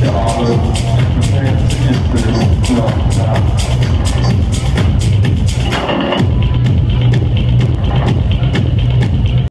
The honor and preparedness